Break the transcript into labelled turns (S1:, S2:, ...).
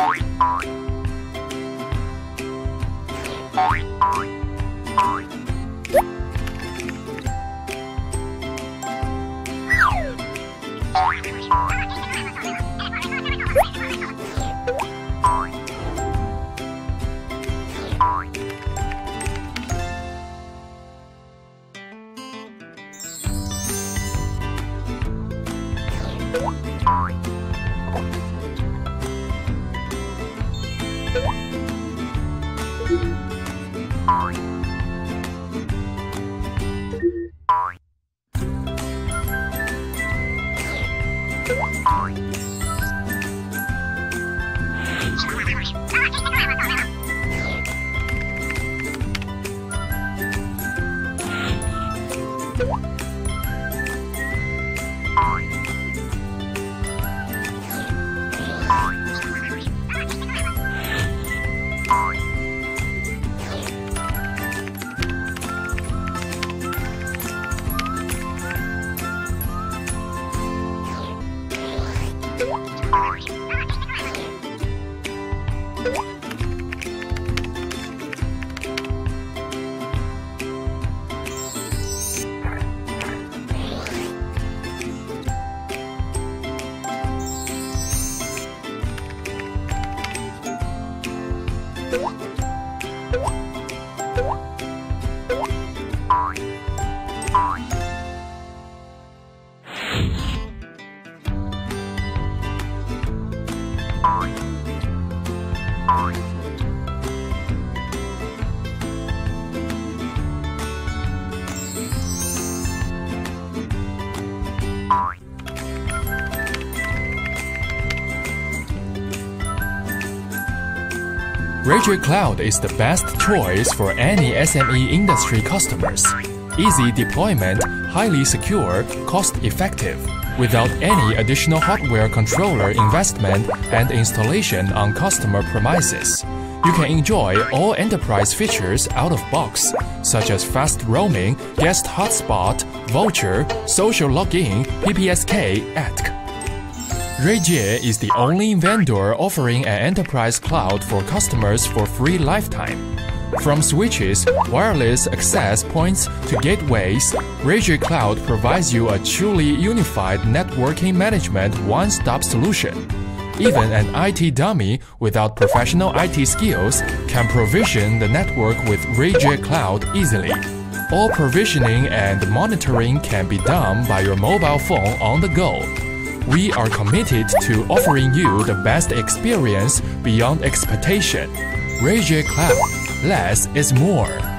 S1: Bye. Bye. Ruijie Cloud is the best choice for any SME industry customers. Easy deployment, highly secure, cost-effective, without any additional hardware controller investment and installation on customer premises. You can enjoy all enterprise features out of box, such as fast roaming, guest hotspot, voucher, social login, PPSK, etc. Ruijie is the only vendor offering an enterprise cloud for customers for free lifetime. From switches, wireless access points to gateways, Ruijie Cloud provides you a truly unified networking management one-stop solution. Even an IT dummy without professional IT skills can provision the network with Ruijie Cloud easily. All provisioning and monitoring can be done by your mobile phone on the go. We are committed to offering you the best experience beyond expectation. Ruijie Cloud. Less is more.